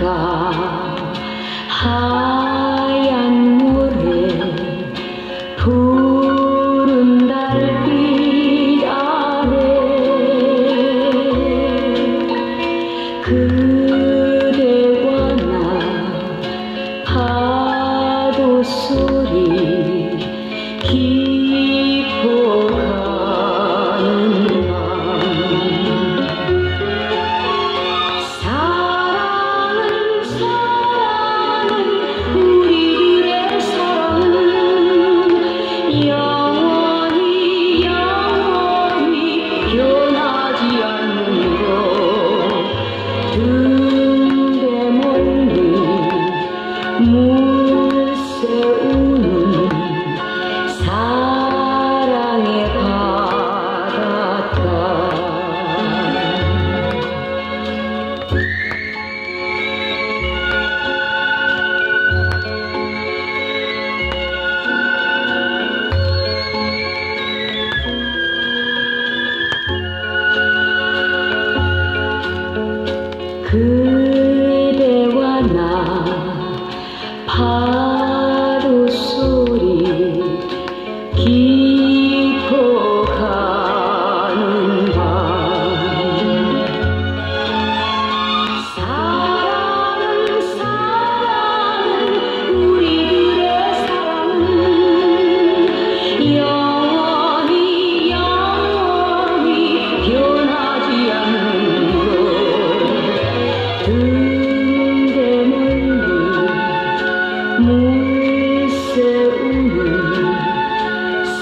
바닷가 하얀 모래 푸른 달빛 아래 그대와 나 파도 소리 그대와 나 바로 소리 기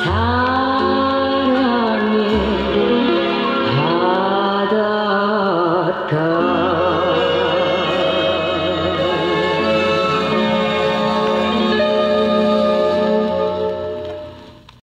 사랑의 바닷가.